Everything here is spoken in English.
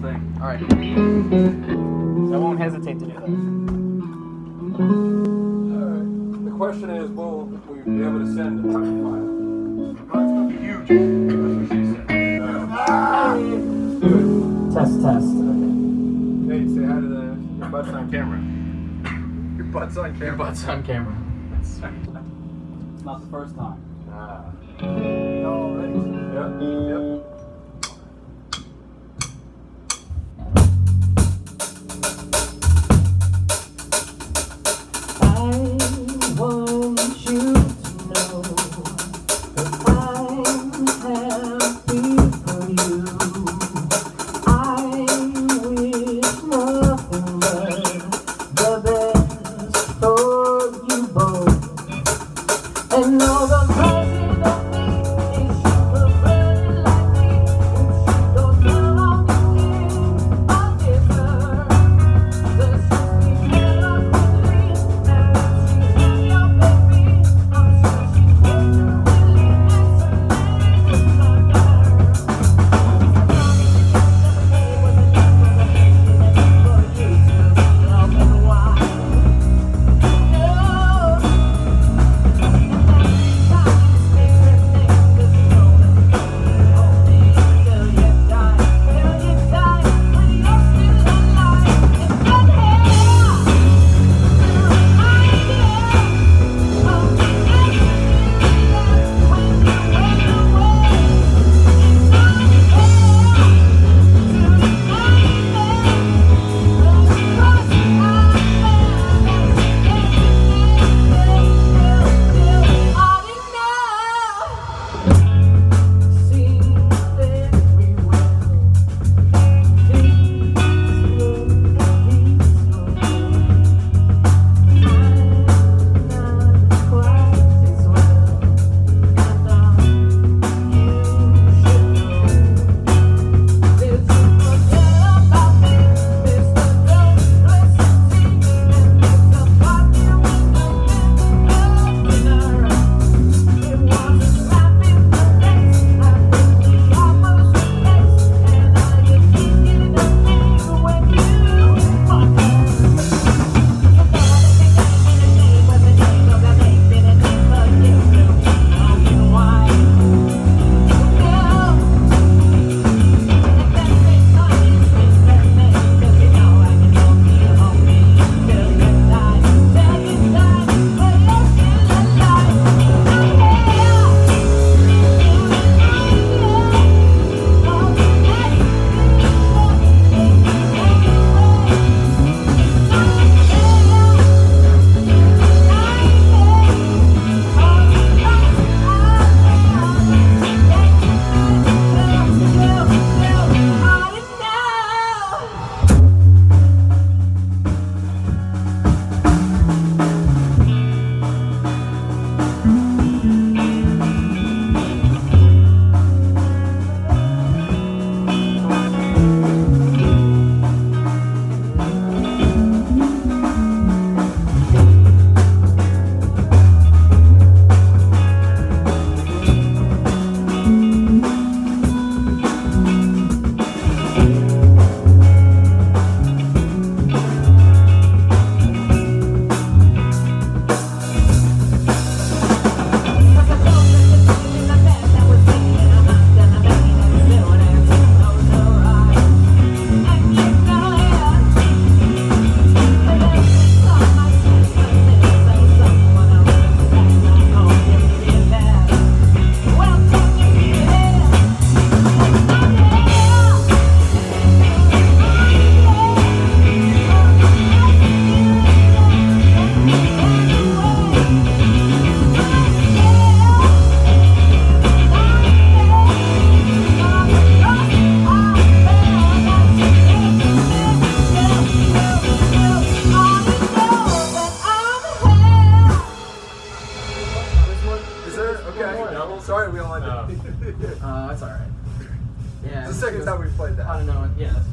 thing. All right. So I won't hesitate to do that. Alright. The question is, will we be able to send a time file? Mine's gonna be huge. That's what she said. Let's do. Test, test. Hey, say hi to the your butt's on camera. Your butt's on camera. Your butt's on camera. It's not the first time. Ah. No, ready? Yep. Yep. And Is there? Okay. Sorry, we only did. Uh, that's all right. Yeah. It's the second time we've played that. I don't know. Yeah. That's